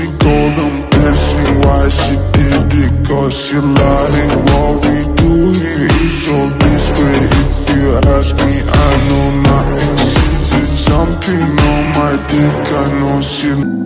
she gold, I'm why she did it? Cause she lying What we do here is so discreet. If you ask me, I know nothing. She just jumping on my dick. I know she